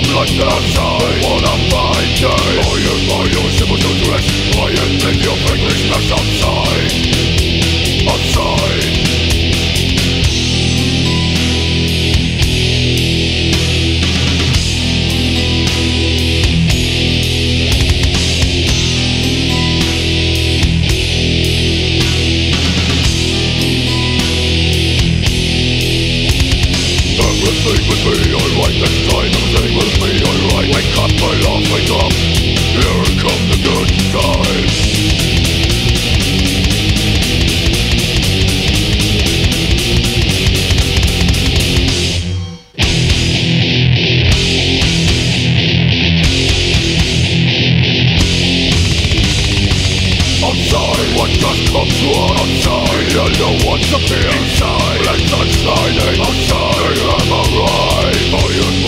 Some like the sun Here come the good times. Outside, what just comes to outside? You know what's up here inside. Let's not slide outside. They have arrived. you.